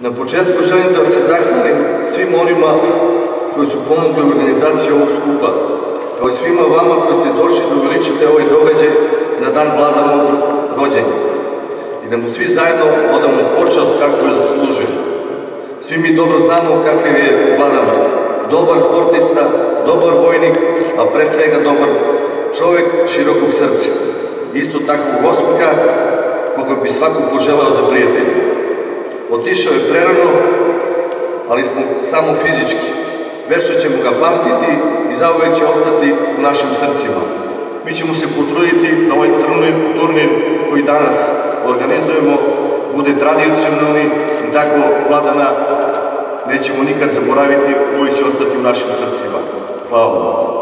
Na početku želim da se zahvalim svim onima koji su pomogli u organizaciji ovog skupa, kao i svima vama koji ste došli da uveličite ovaj događaj na dan vlada mog rođenja i da mu svi zajedno odamo počast kako je zaslužio. Svi mi dobro znamo kakav je vladan, dobar sportista, dobar vojnik, a pre svega dobar čovek širokog srca. Isto takvog osmika koga bi svako poželeo za prijatelja. Otišao je prerano, ali smo samo fizički. Večno ćemo ga pamtiti i zauvek će ostati u našim srcima. Mi ćemo se potruditi da ovaj turnir koji danas organizujemo bude tradicionalni i tako vladana nećemo nikad zaboraviti, uvijek će ostati u našim srcima. Slava